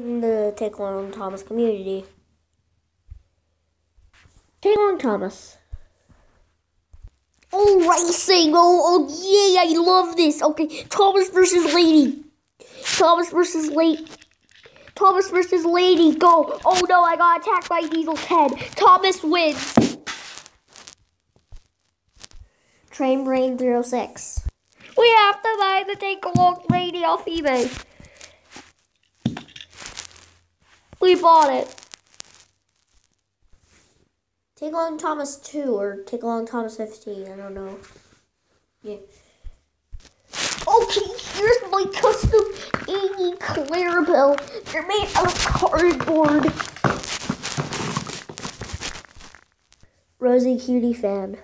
the Take Along Thomas community. Take Along Thomas. Oh, racing! Oh, oh, yeah, I love this. Okay, Thomas versus Lady. Thomas versus Lady. Thomas versus Lady. Go! Oh no, I got attacked by Diesel's head. Thomas wins. Train Brain 306. We have to buy the Take Along Lady off eBay. We bought it. Take Along Thomas 2 or Take Along Thomas 15. I don't know. Yeah. Okay, here's my custom Annie Clarabel. They're made out of cardboard. Rosie Cutie fan.